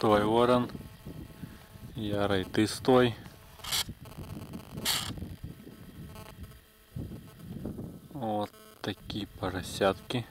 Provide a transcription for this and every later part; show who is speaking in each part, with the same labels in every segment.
Speaker 1: Стой, ворон. Ярый, ты стой. Вот такие поросятки.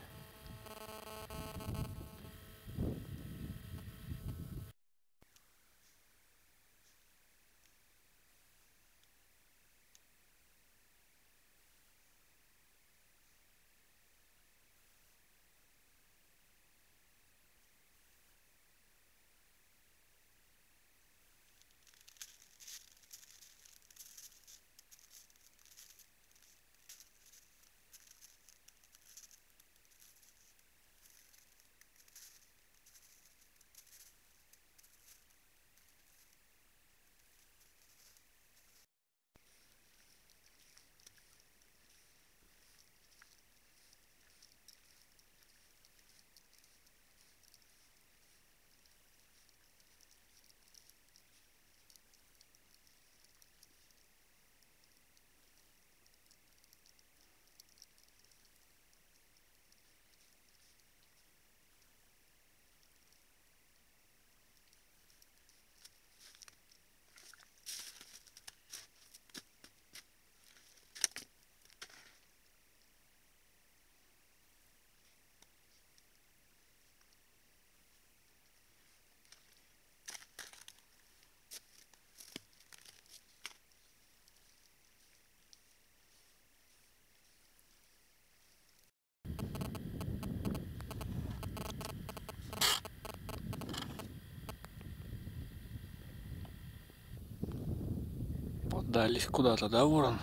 Speaker 1: Подались куда-то, да, ворон?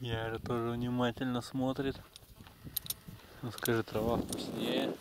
Speaker 1: Яра тоже внимательно смотрит. Ну скажи, трава вкуснее.